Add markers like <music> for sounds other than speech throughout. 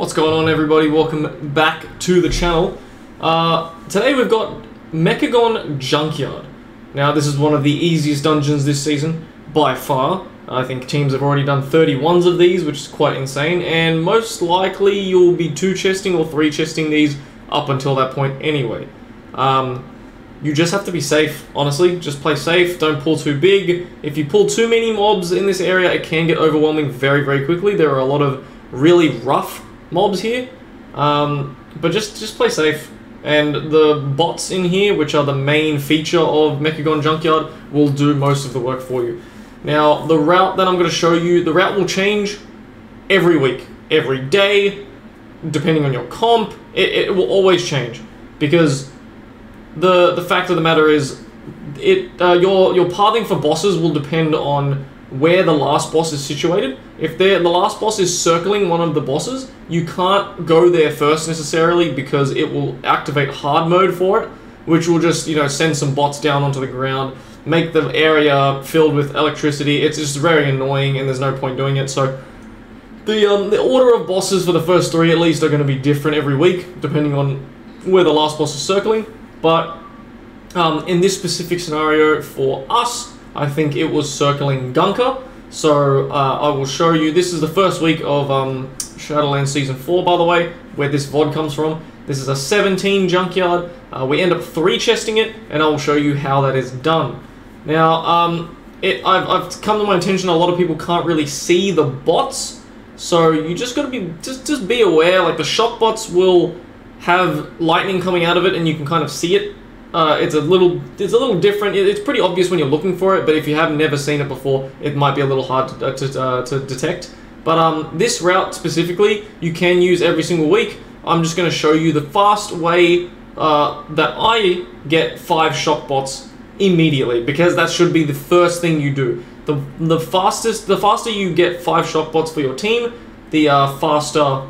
What's going on everybody? Welcome back to the channel. Uh, today we've got Mechagon Junkyard. Now this is one of the easiest dungeons this season, by far. I think teams have already done 31s of these, which is quite insane, and most likely you'll be two chesting or three chesting these up until that point anyway. Um, you just have to be safe, honestly. Just play safe, don't pull too big. If you pull too many mobs in this area, it can get overwhelming very, very quickly. There are a lot of really rough mobs here, um, but just, just play safe. And the bots in here, which are the main feature of Mechagon Junkyard, will do most of the work for you. Now, the route that I'm going to show you, the route will change every week, every day, depending on your comp. It, it will always change because the the fact of the matter is, it uh, your your pathing for bosses will depend on where the last boss is situated. If the last boss is circling one of the bosses, you can't go there first necessarily because it will activate hard mode for it, which will just you know send some bots down onto the ground, make the area filled with electricity. It's just very annoying, and there's no point doing it. So. The, um, the order of bosses for the first three at least are going to be different every week, depending on where the last boss is circling. But um, in this specific scenario for us, I think it was circling Gunker. So uh, I will show you. This is the first week of um, Shadowlands Season 4, by the way, where this VOD comes from. This is a 17 junkyard. Uh, we end up three chesting it, and I will show you how that is done. Now, um, it, I've, I've come to my attention a lot of people can't really see the bots, so you just got to be just just be aware. Like the shock bots will have lightning coming out of it, and you can kind of see it. Uh, it's a little it's a little different. It, it's pretty obvious when you're looking for it, but if you have never seen it before, it might be a little hard to uh, to, uh, to detect. But um, this route specifically, you can use every single week. I'm just going to show you the fast way uh, that I get five shock bots immediately because that should be the first thing you do. The the fastest the faster you get five shock bots for your team, the uh, faster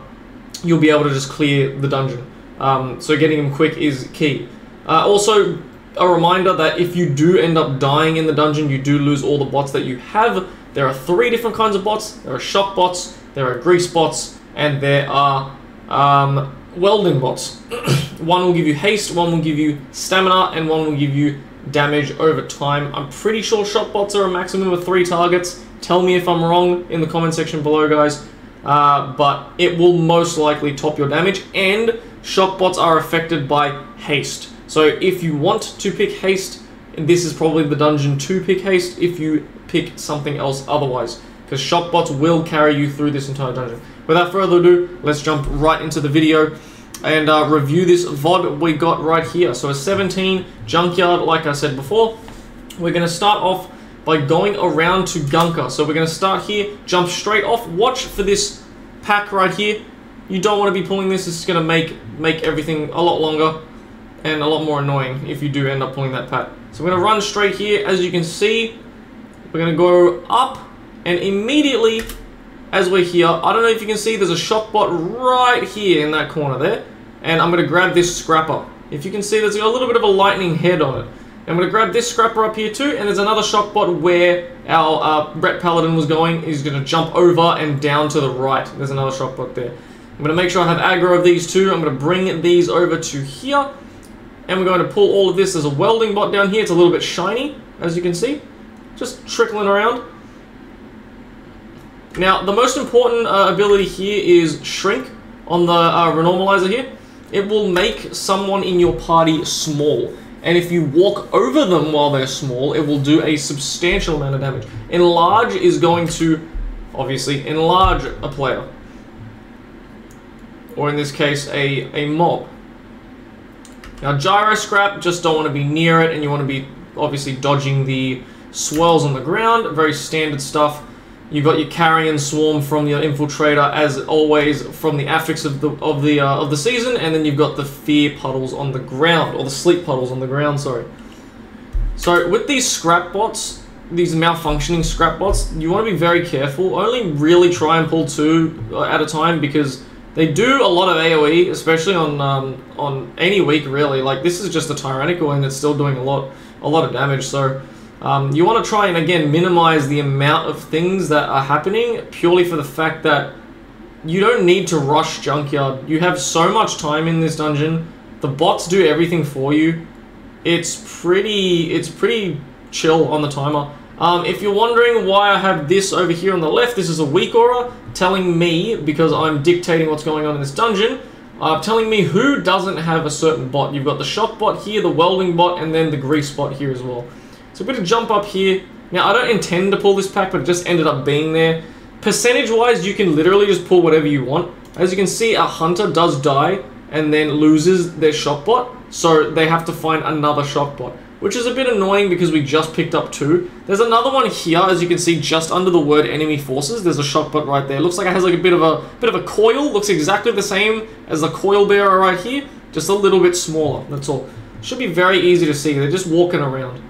you'll be able to just clear the dungeon. Um, so getting them quick is key. Uh, also, a reminder that if you do end up dying in the dungeon, you do lose all the bots that you have. There are three different kinds of bots. There are shock bots, there are grease bots, and there are um, welding bots. <coughs> one will give you haste, one will give you stamina, and one will give you damage over time. I'm pretty sure shock bots are a maximum of three targets. Tell me if I'm wrong in the comment section below, guys. Uh, but it will most likely top your damage, and shock bots are affected by haste. So if you want to pick haste, and this is probably the dungeon to pick haste if you pick something else otherwise. Because shock bots will carry you through this entire dungeon. Without further ado, let's jump right into the video and uh, review this VOD we got right here. So a 17 Junkyard, like I said before. We're going to start off by going around to Gunker. So we're going to start here, jump straight off, watch for this pack right here. You don't want to be pulling this, it's going to make, make everything a lot longer and a lot more annoying if you do end up pulling that pat. So we're going to run straight here, as you can see, we're going to go up and immediately as we're here, I don't know if you can see, there's a shock bot right here in that corner there. And I'm going to grab this scrapper. If you can see, there's a little bit of a lightning head on it. I'm going to grab this scrapper up here too, and there's another shock bot where our uh, Ret Paladin was going. He's going to jump over and down to the right. There's another shock bot there. I'm going to make sure I have aggro of these two. I'm going to bring these over to here. And we're going to pull all of this. There's a welding bot down here. It's a little bit shiny, as you can see. Just trickling around. Now, the most important uh, ability here is Shrink on the uh, Renormalizer here. It will make someone in your party small. And if you walk over them while they're small, it will do a substantial amount of damage. Enlarge is going to, obviously, enlarge a player. Or in this case, a, a mob. Now, Gyro Scrap, just don't want to be near it, and you want to be, obviously, dodging the swirls on the ground. Very standard stuff. You've got your carrion swarm from your infiltrator, as always, from the affix of the of the uh, of the season, and then you've got the fear puddles on the ground, or the sleep puddles on the ground. Sorry. So with these scrap bots, these malfunctioning scrap bots, you want to be very careful. Only really try and pull two uh, at a time because they do a lot of AOE, especially on um, on any week really. Like this is just a tyrannical, and it's still doing a lot a lot of damage. So. Um, you want to try and again minimize the amount of things that are happening purely for the fact that you don't need to rush Junkyard. You have so much time in this dungeon. The bots do everything for you. It's pretty, it's pretty chill on the timer. Um, if you're wondering why I have this over here on the left, this is a weak aura telling me, because I'm dictating what's going on in this dungeon, uh, telling me who doesn't have a certain bot. You've got the shock bot here, the welding bot, and then the grease bot here as well. So we're going to jump up here. Now, I don't intend to pull this pack, but it just ended up being there. Percentage-wise, you can literally just pull whatever you want. As you can see, a hunter does die and then loses their shock bot, so they have to find another shock bot which is a bit annoying because we just picked up two. There's another one here, as you can see, just under the word enemy forces. There's a shock bot right there. Looks like it has like a bit of a bit of a coil. Looks exactly the same as the coil bearer right here, just a little bit smaller. That's all. Should be very easy to see. They're just walking around.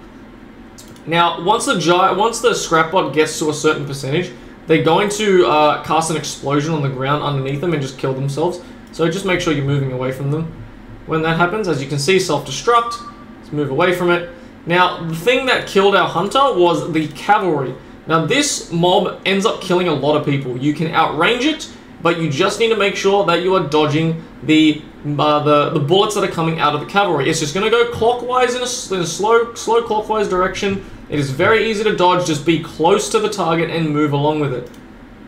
Now, once the giant, once the scrap bot gets to a certain percentage, they're going to uh, cast an explosion on the ground underneath them and just kill themselves. So just make sure you're moving away from them. When that happens, as you can see, self-destruct move away from it. Now, the thing that killed our hunter was the cavalry. Now, this mob ends up killing a lot of people. You can outrange it, but you just need to make sure that you are dodging the uh, the, the bullets that are coming out of the cavalry. It's just going to go clockwise in a, in a slow, slow clockwise direction. It is very easy to dodge. Just be close to the target and move along with it.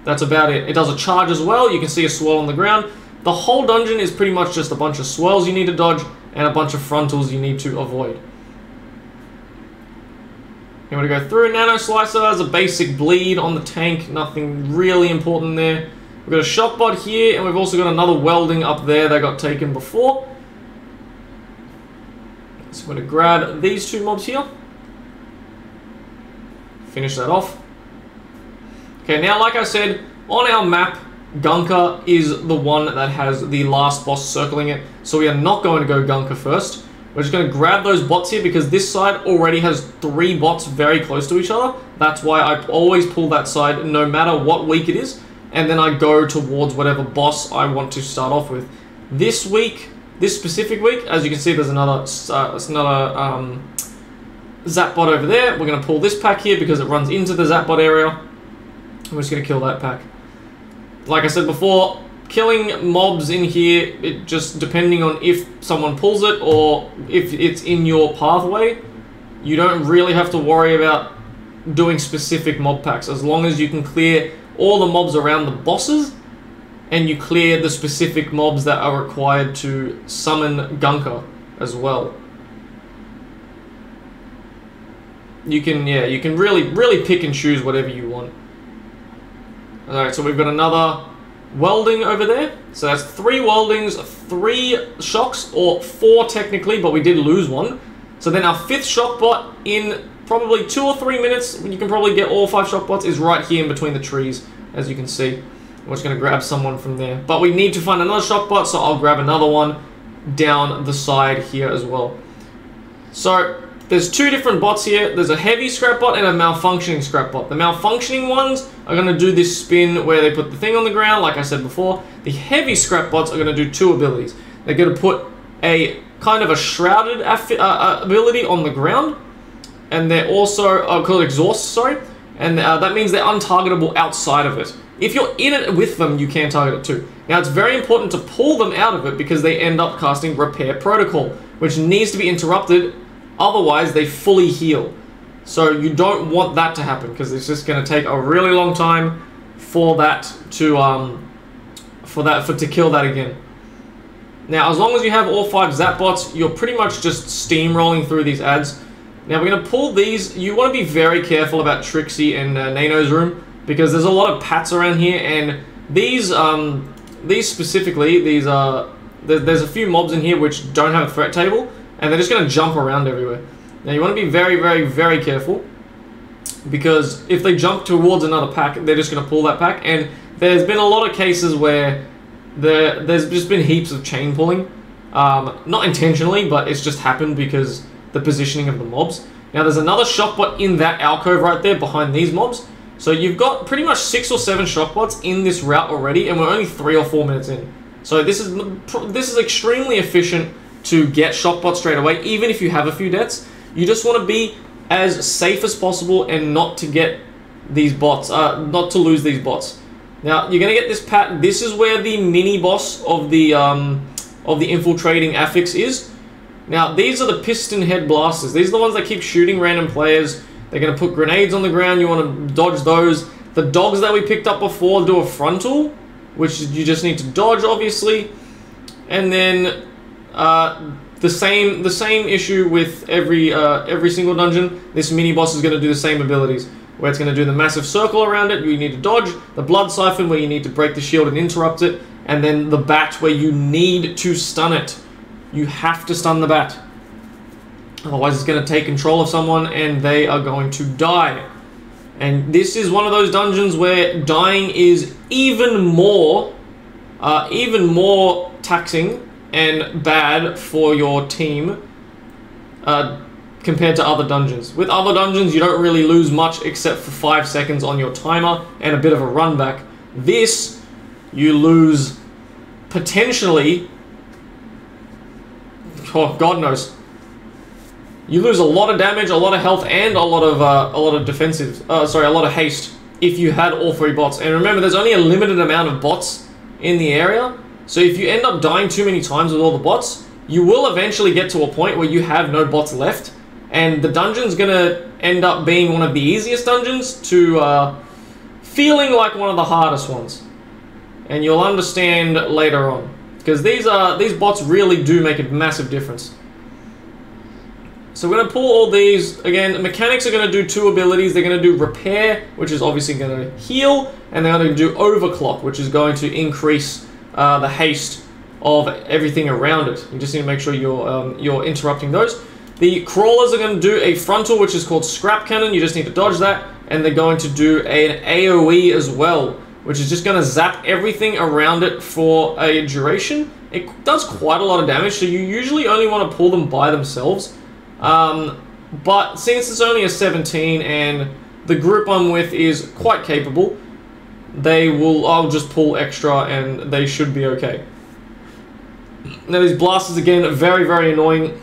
That's about it. It does a charge as well. You can see a swirl on the ground. The whole dungeon is pretty much just a bunch of swirls you need to dodge and a bunch of frontals you need to avoid. You want to go through Nano Slicer as a basic bleed on the tank, nothing really important there. We've got a shock bot here, and we've also got another welding up there that got taken before. So I'm going to grab these two mobs here. Finish that off. Okay, now like I said, on our map, Gunker is the one that has the last boss circling it, so we are not going to go Gunker first. We're just going to grab those bots here because this side already has three bots very close to each other. That's why I always pull that side no matter what week it is, and then I go towards whatever boss I want to start off with. This week, this specific week, as you can see, there's another, uh, another um, Zap bot over there. We're going to pull this pack here because it runs into the Zap bot area. I'm just going to kill that pack like I said before, killing mobs in here, it just depending on if someone pulls it or if it's in your pathway, you don't really have to worry about doing specific mob packs as long as you can clear all the mobs around the bosses and you clear the specific mobs that are required to summon Gunker as well. You can, yeah, you can really, really pick and choose whatever you want. Alright, so we've got another welding over there. So that's three weldings, three shocks, or four technically, but we did lose one. So then our fifth shock bot in probably two or three minutes, when you can probably get all five shock bots, is right here in between the trees, as you can see. We're just going to grab someone from there. But we need to find another shock bot, so I'll grab another one down the side here as well. So there's two different bots here. There's a heavy scrap bot and a malfunctioning scrap bot. The malfunctioning ones are going to do this spin where they put the thing on the ground, like I said before. The heavy scrap bots are going to do two abilities. They're going to put a kind of a shrouded uh, uh, ability on the ground, and they're also uh, called exhaust, sorry, and uh, that means they're untargetable outside of it. If you're in it with them, you can target it too. Now, it's very important to pull them out of it because they end up casting Repair Protocol, which needs to be interrupted Otherwise, they fully heal. So you don't want that to happen because it's just going to take a really long time for that to um, for that for to kill that again. Now, as long as you have all five Zap bots, you're pretty much just steamrolling through these ads. Now, we're going to pull these. You want to be very careful about Trixie and uh, Naeno's room because there's a lot of pats around here, and these um, these specifically, these are uh, there's a few mobs in here which don't have a threat table and they're just going to jump around everywhere. Now you want to be very, very, very careful because if they jump towards another pack, they're just going to pull that pack. And there's been a lot of cases where there, there's just been heaps of chain pulling. Um, not intentionally, but it's just happened because the positioning of the mobs. Now there's another shockbot in that alcove right there behind these mobs. So you've got pretty much six or seven shockbots in this route already, and we're only three or four minutes in. So this is this is extremely efficient to get shockbot straight away, even if you have a few deaths. You just want to be as safe as possible and not to get these bots, uh, not to lose these bots. Now you're gonna get this pattern. This is where the mini boss of the um, of the infiltrating affix is. Now these are the piston head blasters. These are the ones that keep shooting random players. They're gonna put grenades on the ground. You want to dodge those. The dogs that we picked up before do a frontal, which you just need to dodge, obviously. And then uh, the same the same issue with every uh, every single dungeon. This mini boss is going to do the same abilities where it's going to do the massive circle around it, you need to dodge, the blood siphon where you need to break the shield and interrupt it, and then the bat where you need to stun it. You have to stun the bat. Otherwise it's going to take control of someone and they are going to die. And this is one of those dungeons where dying is even more, uh, even more taxing and bad for your team. Uh, compared to other dungeons. With other dungeons, you don't really lose much except for 5 seconds on your timer and a bit of a run back. This, you lose potentially... Oh, God knows. You lose a lot of damage, a lot of health, and a lot of uh, a lot of defensive. Uh, sorry, a lot of haste if you had all three bots. And remember, there's only a limited amount of bots in the area. So if you end up dying too many times with all the bots, you will eventually get to a point where you have no bots left and the dungeon's gonna end up being one of the easiest dungeons to uh, feeling like one of the hardest ones. And you'll understand later on. Because these are these bots really do make a massive difference. So we're going to pull all these. Again, mechanics are going to do two abilities. They're going to do repair, which is obviously going to heal, and they're going to do overclock, which is going to increase uh, the haste of everything around it. You just need to make sure you're um, you're interrupting those. The crawlers are going to do a frontal, which is called scrap cannon. You just need to dodge that. And they're going to do an AoE as well, which is just going to zap everything around it for a duration. It does quite a lot of damage, so you usually only want to pull them by themselves. Um, but since it's only a 17 and the group I'm with is quite capable, they will, I'll just pull extra and they should be okay. Now these blasters again, very, very annoying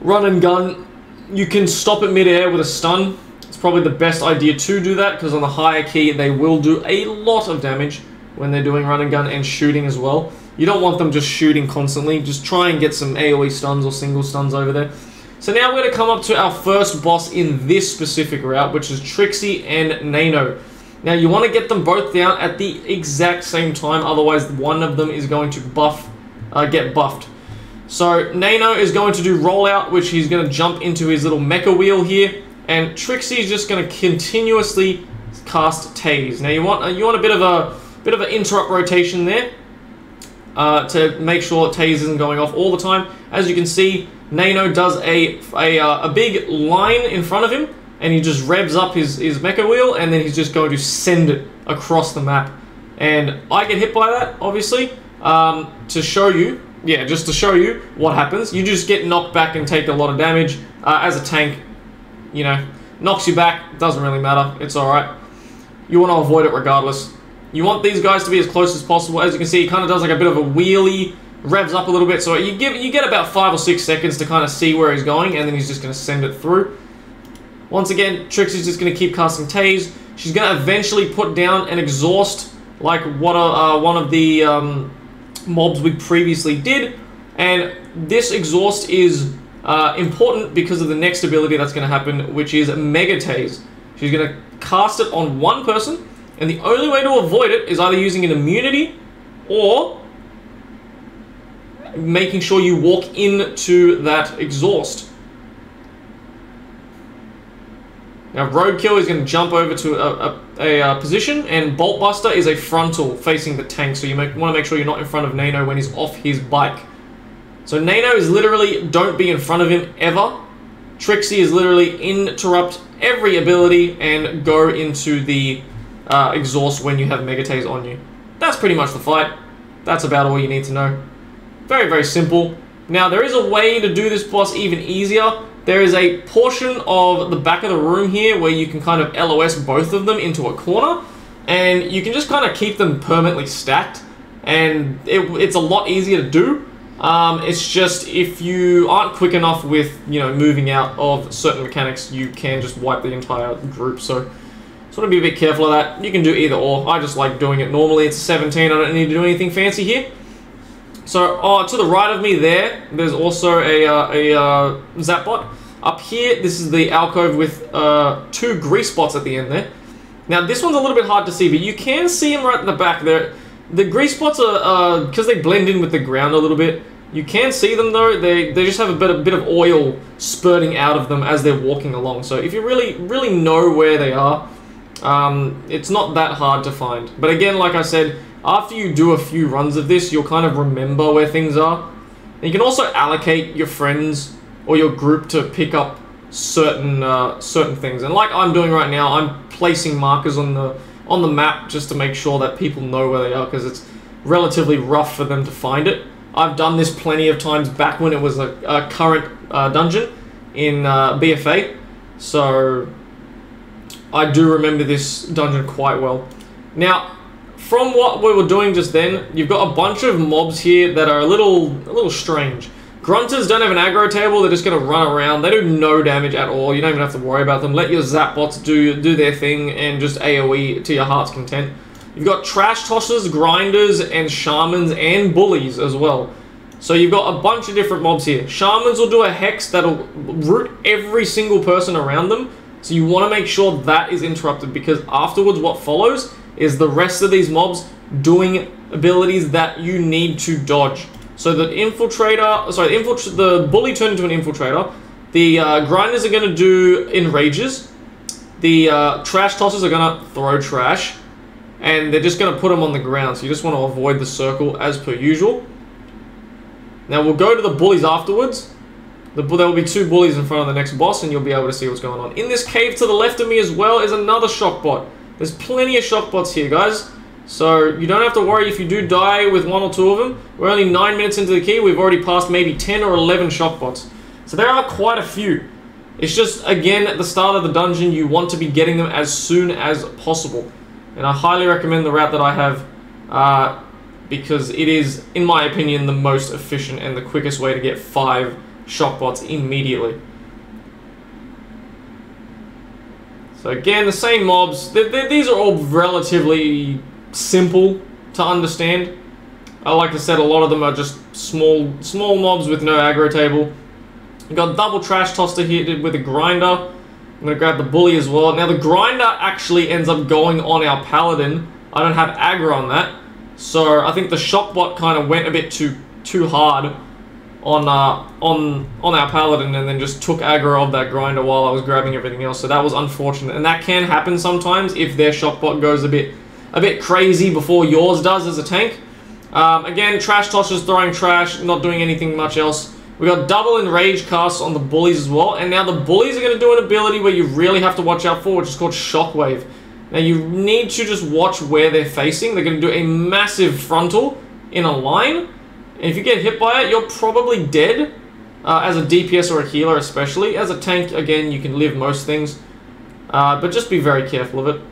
run and gun, you can stop it mid-air with a stun. It's probably the best idea to do that because on the higher key they will do a lot of damage when they're doing run and gun and shooting as well. You don't want them just shooting constantly. Just try and get some AoE stuns or single stuns over there. So now we're going to come up to our first boss in this specific route, which is Trixie and Naeno. Now you want to get them both down at the exact same time, otherwise one of them is going to buff, uh, get buffed. So Naeno is going to do rollout, which he's going to jump into his little mecha wheel here, and Trixie is just going to continuously cast Tase. Now you want uh, you want a bit of a bit of an interrupt rotation there uh, to make sure Tase isn't going off all the time. As you can see, Naeno does a a, uh, a big line in front of him, and he just revs up his his mecha wheel, and then he's just going to send it across the map. And I get hit by that, obviously, um, to show you yeah, just to show you what happens. You just get knocked back and take a lot of damage. Uh, as a tank, you know, knocks you back, doesn't really matter. It's alright. You want to avoid it regardless. You want these guys to be as close as possible. As you can see, he kind of does like a bit of a wheelie, revs up a little bit. So you give you get about five or six seconds to kind of see where he's going, and then he's just going to send it through. Once again, Trixie's just going to keep casting Tase. She's going to eventually put down an exhaust, like what uh, one of the um, mobs we previously did. And this exhaust is uh, important because of the next ability that's going to happen, which is Mega Tase. She's going to cast it on one person, and the only way to avoid it is either using an immunity or making sure you walk into that exhaust. Now Roadkill is going to jump over to a, a, a, a, position, and Bolt Buster is a frontal facing the tank, so you want to make sure you're not in front of Naeno when he's off his bike. So Naeno is literally, don't be in front of him ever. Trixie is literally interrupt every ability and go into the uh, exhaust when you have Mega Tase on you. That's pretty much the fight. That's about all you need to know. Very, very simple. Now, there is a way to do this boss even easier. There is a portion of the back of the room here where you can kind of LOS both of them into a corner, and you can just kind of keep them permanently stacked, and it, it's a lot easier to do. Um, it's just if you aren't quick enough with you know moving out of certain mechanics, you can just wipe the entire group. So, so So want to be a bit careful of that. You can do either or. I just like doing it normally. It's 17. I don't need to do anything fancy here. So oh, to the right of me there, there's also a, uh, a uh, Zapbot. Up here, this is the alcove with uh, two grease bots at the end there. Now this one's a little bit hard to see, but you can see them right in the back there. The grease bots are, because uh, they blend in with the ground a little bit, you can see them though, they, they just have a bit, a bit of oil spurting out of them as they're walking along. So if you really, really know where they are, um, it's not that hard to find. But again, like I said, after you do a few runs of this, you'll kind of remember where things are. And you can also allocate your friends or your group to pick up certain uh, certain things. And like I'm doing right now, I'm placing markers on the on the map just to make sure that people know where they are because it's relatively rough for them to find it. I've done this plenty of times back when it was a, a current uh, dungeon in uh, BFA, so I do remember this dungeon quite well. Now, from what we were doing just then, you've got a bunch of mobs here that are a little, a little strange. Grunters don't have an aggro table, they're just going to run around. They do no damage at all, you don't even have to worry about them. Let your zap bots do, do their thing and just AoE to your heart's content. You've got trash tossers, grinders, and shamans, and bullies as well. So you've got a bunch of different mobs here. Shamans will do a hex that'll root every single person around them. So you want to make sure that is interrupted because afterwards what follows is the rest of these mobs doing abilities that you need to dodge. So the infiltrator, sorry, the, the bully turned into an infiltrator. The uh, grinders are going to do enrages. The uh, trash tossers are going to throw trash and they're just going to put them on the ground. So you just want to avoid the circle as per usual. Now we'll go to the bullies afterwards. The, there will be two bullies in front of the next boss and you'll be able to see what's going on. In this cave to the left of me as well is another shock bot. There's plenty of shock bots here, guys. So you don't have to worry if you do die with one or two of them. We're only 9 minutes into the key. We've already passed maybe 10 or 11 shock bots. So there are quite a few. It's just, again, at the start of the dungeon, you want to be getting them as soon as possible. And I highly recommend the route that I have uh, because it is, in my opinion, the most efficient and the quickest way to get five shock bots immediately. So again, the same mobs. They're, they're, these are all relatively simple to understand. I like I said, a lot of them are just small small mobs with no aggro table. Got double trash toss here with a grinder. I'm going to grab the bully as well. Now, the grinder actually ends up going on our paladin. I don't have aggro on that. So, I think the shockbot kind of went a bit too too hard on uh, on on our paladin and then just took aggro of that grinder while I was grabbing everything else. So that was unfortunate. And that can happen sometimes if their shockbot goes a bit a bit crazy before yours does as a tank. Um, again, trash tossers throwing trash, not doing anything much else. We got double enrage casts on the bullies as well. And now the bullies are going to do an ability where you really have to watch out for, which is called Shockwave. Now you need to just watch where they're facing. They're going to do a massive frontal in a line. And if you get hit by it, you're probably dead. Uh, as a DPS or a healer especially. As a tank, again, you can live most things. Uh, but just be very careful of it.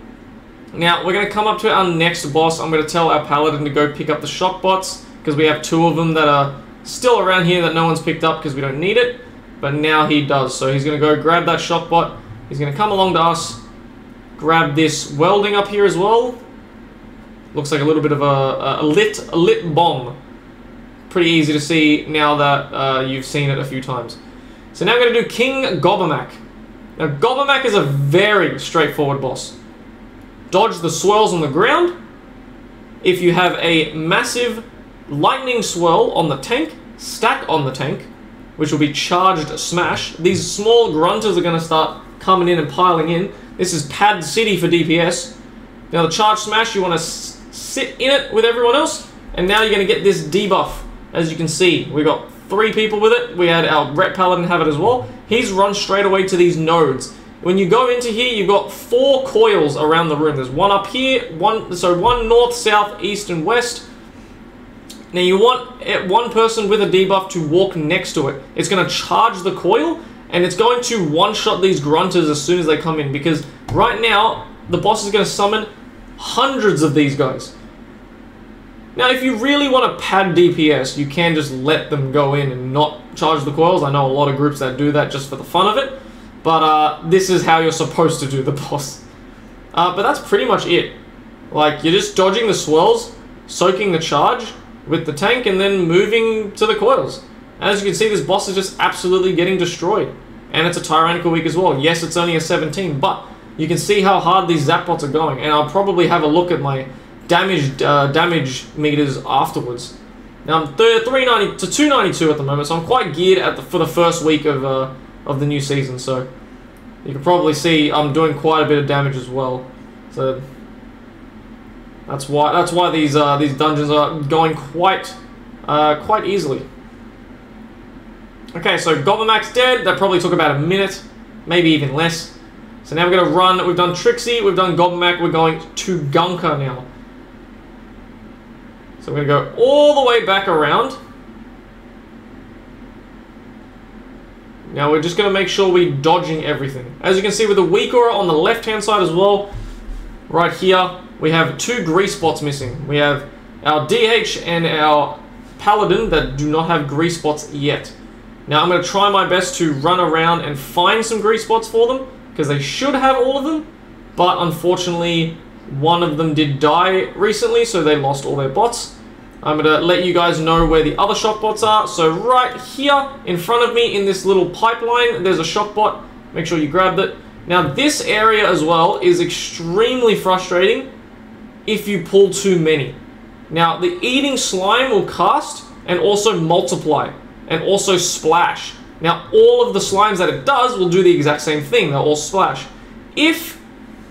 Now, we're going to come up to our next boss. I'm going to tell our paladin to go pick up the shock bots. Because we have two of them that are still around here that no one's picked up because we don't need it. But now he does. So he's going to go grab that shock bot. He's going to come along to us. Grab this welding up here as well. Looks like a little bit of a, a lit a lit bomb. Pretty easy to see now that uh, you've seen it a few times. So now I'm going to do King Gobbamak. Now Gobbermac is a very straightforward boss. Dodge the swirls on the ground. If you have a massive Lightning Swirl on the tank, Stack on the tank, which will be Charged Smash. These small grunters are going to start coming in and piling in. This is Pad City for DPS. Now the Charged Smash, you want to sit in it with everyone else, and now you're going to get this debuff. As you can see, we got three people with it. We had our Ret Paladin have it as well. He's run straight away to these nodes. When you go into here, you've got four coils around the room. There's one up here, one so one north, south, east, and west. Now you want one person with a debuff to walk next to it. It's going to charge the coil, and it's going to one-shot these grunters as soon as they come in, because right now, the boss is going to summon hundreds of these guys. Now, if you really want to pad DPS, you can just let them go in and not charge the coils. I know a lot of groups that do that just for the fun of it, but uh, this is how you're supposed to do the <laughs> boss. Uh, but that's pretty much it. Like, you're just dodging the swirls, soaking the charge with the tank, and then moving to the coils. As you can see, this boss is just absolutely getting destroyed. And it's a Tyrannical week as well. Yes, it's only a 17, but you can see how hard these zap bots are going. And I'll probably have a look at my damage uh, damage meters afterwards. Now I'm 390 to 292 at the moment, so I'm quite geared at the, for the first week of uh, of the new season. So you can probably see I'm doing quite a bit of damage as well. So that's why that's why these uh, these dungeons are going quite uh, quite easily. Okay, so Gobbamak's dead. That probably took about a minute, maybe even less. So now we're going to run. We've done Trixie, we've done Gobbamak, we're going to Gunker now. So we're going to go all the way back around. Now we're just going to make sure we're dodging everything. As you can see with the weak aura on the left-hand side as well, right here, we have two grease bots missing. We have our DH and our Paladin that do not have grease bots yet. Now I'm going to try my best to run around and find some grease bots for them, because they should have all of them, but unfortunately one of them did die recently, so they lost all their bots. I'm going to let you guys know where the other shock bots are. So right here in front of me in this little pipeline, there's a shock bot. Make sure you grab it. Now this area as well is extremely frustrating if you pull too many. Now the eating slime will cast and also multiply and also splash. Now all of the slimes that it does will do the exact same thing. They'll all splash. If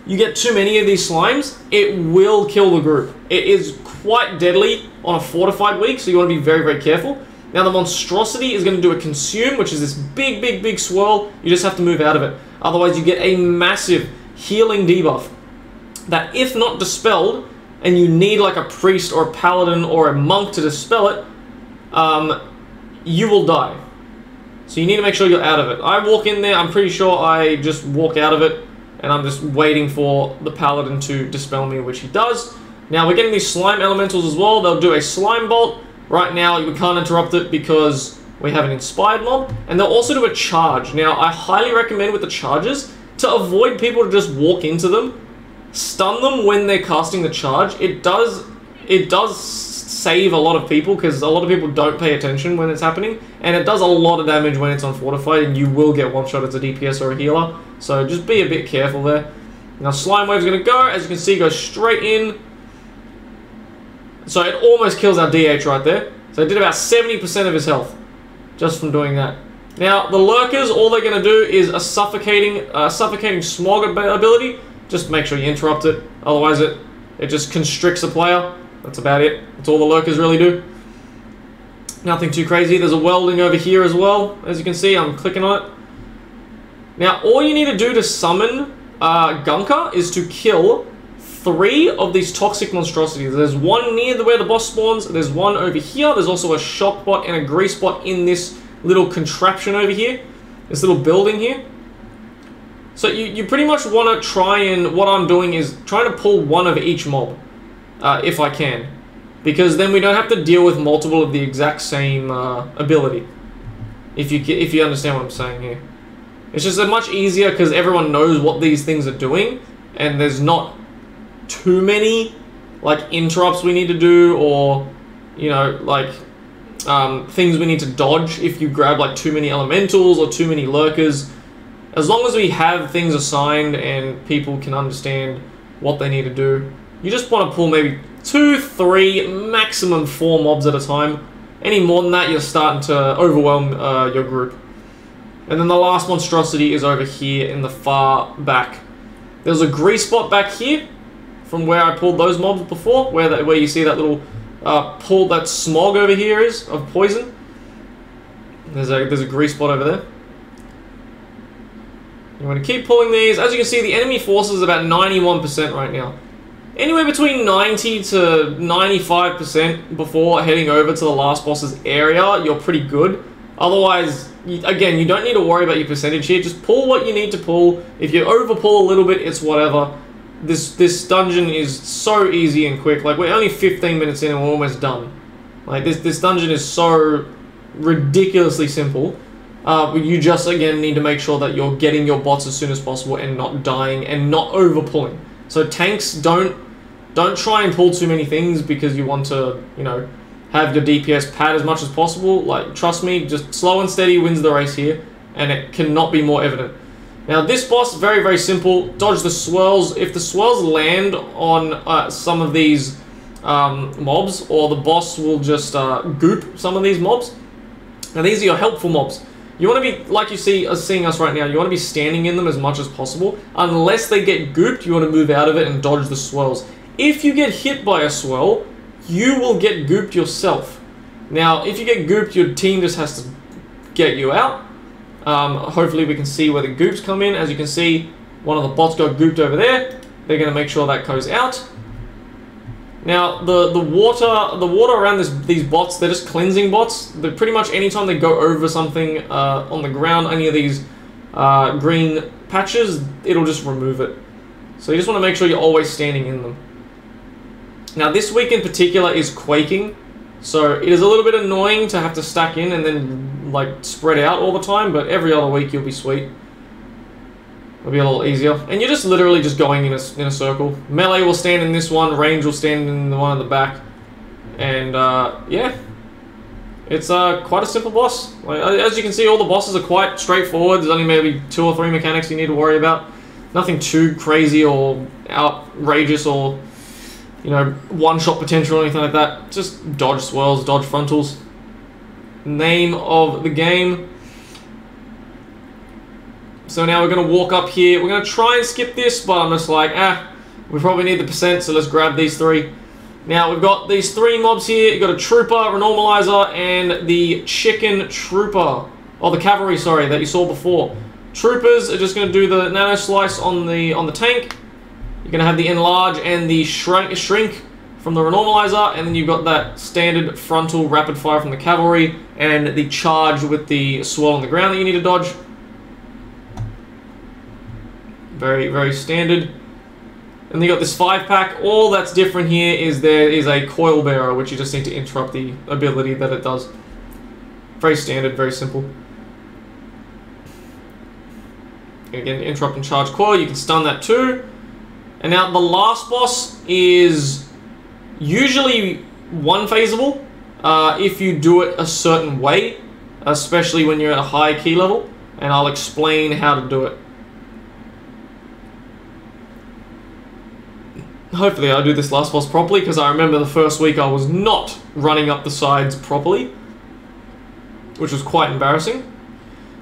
you get too many of these slimes, it will kill the group. It is quite deadly on a fortified week, so you want to be very, very careful. Now the monstrosity is going to do a consume, which is this big, big, big swirl. You just have to move out of it. Otherwise, you get a massive healing debuff that if not dispelled, and you need like a priest or a paladin or a monk to dispel it, um, you will die. So you need to make sure you're out of it. I walk in there, I'm pretty sure I just walk out of it, and I'm just waiting for the paladin to dispel me, which he does. Now we're getting these slime elementals as well. They'll do a slime bolt. Right now we can't interrupt it because we have an inspired mob. And they'll also do a charge. Now I highly recommend with the charges to avoid people to just walk into them. Stun them when they're casting the charge. It does it does save a lot of people because a lot of people don't pay attention when it's happening. And it does a lot of damage when it's on fortified and you will get one shot as a DPS or a healer. So just be a bit careful there. Now Slime Wave's going to go. As you can see, go straight in. So it almost kills our DH right there. So it did about 70% of his health just from doing that. Now, the Lurkers, all they're going to do is a suffocating uh, suffocating smog ability. Just make sure you interrupt it. Otherwise, it, it just constricts the player. That's about it. That's all the Lurkers really do. Nothing too crazy. There's a welding over here as well. As you can see, I'm clicking on it. Now, all you need to do to summon uh, Gunker is to kill three of these toxic monstrosities. There's one near the, where the boss spawns, there's one over here, there's also a shock bot and a grease bot in this little contraption over here, this little building here. So you, you pretty much want to try and, what I'm doing is trying to pull one of each mob, uh, if I can. Because then we don't have to deal with multiple of the exact same uh, ability. If you, if you understand what I'm saying here. It's just much easier because everyone knows what these things are doing, and there's not too many like interrupts we need to do or you know like um, things we need to dodge if you grab like too many elementals or too many lurkers as long as we have things assigned and people can understand what they need to do you just want to pull maybe two three maximum four mobs at a time any more than that you're starting to overwhelm uh, your group and then the last monstrosity is over here in the far back there's a grease bot back here from where I pulled those mobs before, where that, where you see that little uh, pull that smog over here is of poison. There's a there's a grease bot over there. You want to keep pulling these. As you can see, the enemy force is about 91% right now. Anywhere between 90 to 95% before heading over to the last boss's area, you're pretty good. Otherwise, again, you don't need to worry about your percentage here. Just pull what you need to pull. If you over pull a little bit, it's whatever this this dungeon is so easy and quick. Like we're only 15 minutes in and we're almost done. Like this this dungeon is so ridiculously simple. Uh, you just again need to make sure that you're getting your bots as soon as possible and not dying and not over pulling. So tanks don't don't try and pull too many things because you want to, you know, have your DPS pad as much as possible. Like, trust me, just slow and steady wins the race here, and it cannot be more evident. Now, this boss, very, very simple. Dodge the swirls. If the swirls land on uh, some of these um, mobs, or the boss will just uh, goop some of these mobs. Now, these are your helpful mobs. You want to be, like you see us seeing us right now, you want to be standing in them as much as possible. Unless they get gooped, you want to move out of it and dodge the swirls. If you get hit by a swirl, you will get gooped yourself. Now, if you get gooped, your team just has to get you out. Um, hopefully we can see where the goops come in. As you can see, one of the bots got gooped over there. They're going to make sure that goes out. Now, the, the water the water around this, these bots, they're just cleansing bots. They're pretty much anytime they go over something uh, on the ground, any of these uh, green patches, it'll just remove it. So you just want to make sure you're always standing in them. Now, this week in particular is quaking. So it is a little bit annoying to have to stack in and then like spread out all the time, but every other week you'll be sweet. It'll be a little easier. And you're just literally just going in a, in a circle. Melee will stand in this one, range will stand in the one at the back. And uh, yeah, it's uh, quite a simple boss. Like, as you can see, all the bosses are quite straightforward. There's only maybe two or three mechanics you need to worry about. Nothing too crazy or outrageous or you know, one-shot potential or anything like that. Just dodge swirls, dodge frontals. Name of the game. So now we're going to walk up here. We're going to try and skip this, but I'm just like, ah, we probably need the percent, so let's grab these three. Now, we've got these three mobs here. You've got a Trooper, a Normalizer, and the Chicken Trooper. Oh, the Cavalry, sorry, that you saw before. Troopers are just going to do the Nano Slice on the, on the tank. You're going to have the enlarge and the shrink, shrink from the renormalizer, and then you've got that standard frontal rapid fire from the cavalry, and the charge with the swirl on the ground that you need to dodge. Very, very standard. And then you got this five pack. All that's different here is there is a coil bearer, which you just need to interrupt the ability that it does. Very standard, very simple. Again, interrupt and charge coil. You can stun that too. And now the last boss is usually one phaseable uh, if you do it a certain way, especially when you're at a high key level, and I'll explain how to do it. Hopefully I do this last boss properly, because I remember the first week I was not running up the sides properly, which was quite embarrassing.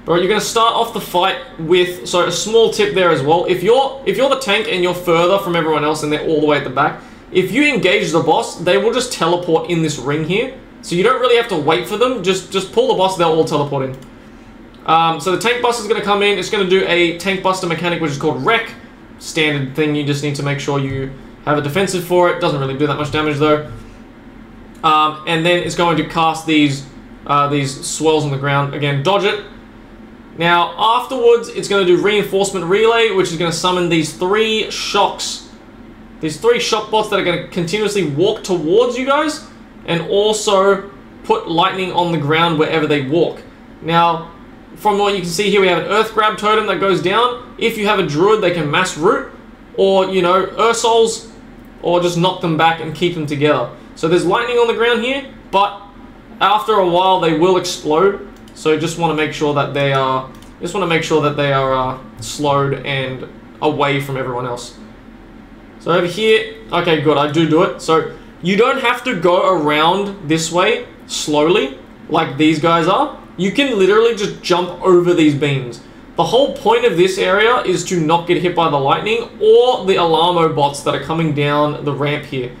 But you're going to start off the fight with, so a small tip there as well. If you're if you're the tank and you're further from everyone else and they're all the way at the back, if you engage the boss, they will just teleport in this ring here. So you don't really have to wait for them. Just just pull the boss, they'll all teleport in. Um, so the tank buster is going to come in. It's going to do a tank buster mechanic, which is called wreck. Standard thing. You just need to make sure you have a defensive for it. Doesn't really do that much damage though. Um, and then it's going to cast these uh, these swirls on the ground. Again, dodge it. Now, afterwards, it's going to do Reinforcement Relay, which is going to summon these three shocks. These three shock bots that are going to continuously walk towards you guys, and also put lightning on the ground wherever they walk. Now, from what you can see here, we have an Earth Grab Totem that goes down. If you have a Druid, they can mass root, or, you know, Ursols, or just knock them back and keep them together. So there's lightning on the ground here, but after a while, they will explode so just want to make sure that they are, just want to make sure that they are uh, slowed and away from everyone else. So over here, okay, good, I do do it. So you don't have to go around this way slowly, like these guys are. You can literally just jump over these beams. The whole point of this area is to not get hit by the lightning or the Alamo bots that are coming down the ramp here.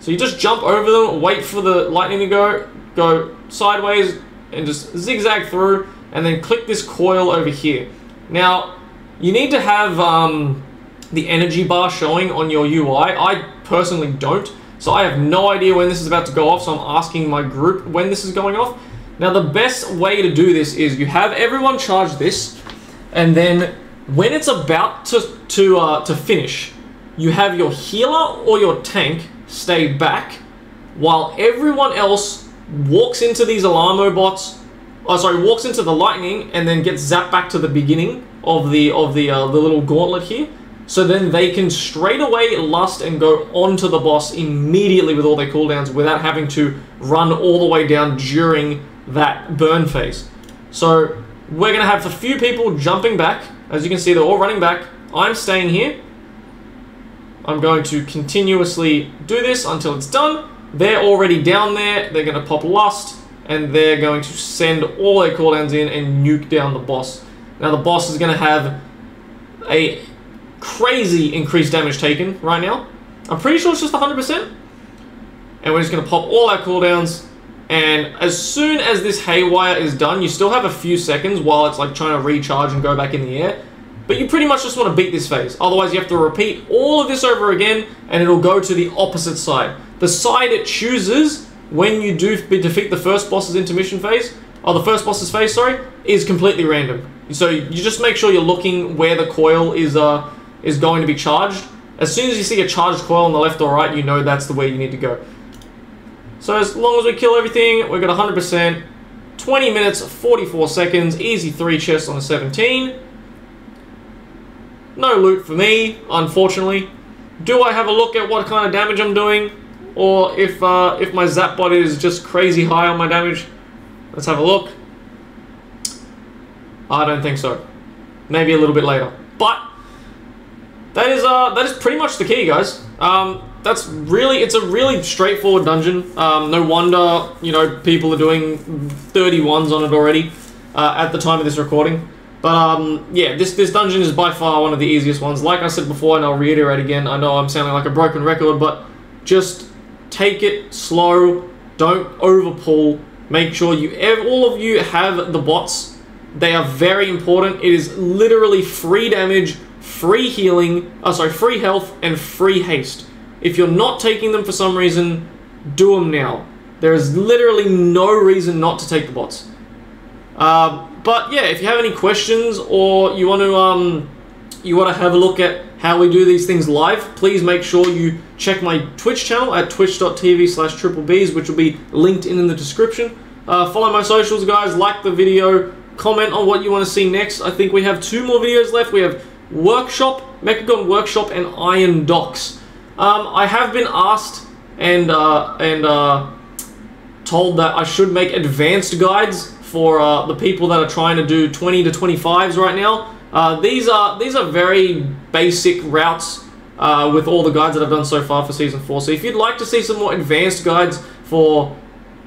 So you just jump over them, wait for the lightning to go, go sideways, and just zigzag through and then click this coil over here. Now, you need to have um, the energy bar showing on your UI. I personally don't, so I have no idea when this is about to go off, so I'm asking my group when this is going off. Now, the best way to do this is you have everyone charge this, and then when it's about to, to, uh, to finish, you have your healer or your tank stay back while everyone else walks into these Alarmo bots. Oh, sorry, walks into the lightning and then gets zapped back to the beginning of the of the uh, the little gauntlet here. So then they can straight away lust and go onto the boss immediately with all their cooldowns without having to run all the way down during that burn phase. So we're going to have a few people jumping back. As you can see, they're all running back. I'm staying here. I'm going to continuously do this until it's done. They're already down there. They're going to pop Lust, and they're going to send all their cooldowns in and nuke down the boss. Now the boss is going to have a crazy increased damage taken right now. I'm pretty sure it's just 100%. And we're just going to pop all our cooldowns. And as soon as this haywire is done, you still have a few seconds while it's like trying to recharge and go back in the air. But you pretty much just want to beat this phase. Otherwise, you have to repeat all of this over again, and it'll go to the opposite side. The side it chooses when you do defeat the first boss's intermission phase, or the first boss's phase, sorry, is completely random. So you just make sure you're looking where the coil is uh, is going to be charged. As soon as you see a charged coil on the left or right, you know that's the way you need to go. So as long as we kill everything, we've got 100%. 20 minutes, 44 seconds, easy 3 chests on a 17. No loot for me, unfortunately. Do I have a look at what kind of damage I'm doing? Or if, uh, if my zap bot is just crazy high on my damage? Let's have a look. I don't think so. Maybe a little bit later. But that is uh that is pretty much the key, guys. Um, that's really it's a really straightforward dungeon. Um, no wonder you know people are doing 31s on it already uh, at the time of this recording. But um, yeah, this this dungeon is by far one of the easiest ones. Like I said before, and I'll reiterate again. I know I'm sounding like a broken record, but just take it slow. Don't overpull. Make sure you all of you have the bots. They are very important. It is literally free damage, free healing. Oh, sorry, free health and free haste. If you're not taking them for some reason, do them now. There is literally no reason not to take the bots. Uh, but yeah, if you have any questions or you want to um, you want to have a look at how we do these things live, please make sure you check my Twitch channel at twitch.tv slash which will be linked in, in the description. Uh, follow my socials, guys. Like the video. Comment on what you want to see next. I think we have two more videos left. We have Workshop, Mechagon Workshop, and Iron Docks. Um, I have been asked and uh, and uh, told that I should make advanced guides for uh, the people that are trying to do 20 to 25s right now. Uh, these are these are very basic routes uh, with all the guides that I've done so far for Season 4. So if you'd like to see some more advanced guides for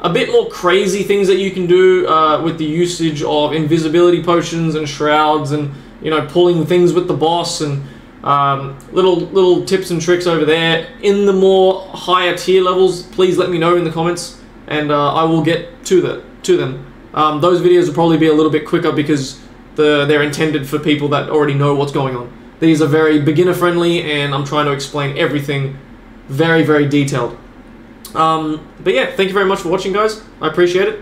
a bit more crazy things that you can do uh, with the usage of invisibility potions and shrouds and, you know, pulling things with the boss and um, little little tips and tricks over there. In the more higher tier levels, please let me know in the comments and uh, I will get to, the, to them. Um, those videos will probably be a little bit quicker because the, they're intended for people that already know what's going on. These are very beginner friendly and I'm trying to explain everything very, very detailed. Um, but yeah, thank you very much for watching guys. I appreciate it.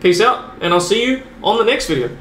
Peace out and I'll see you on the next video.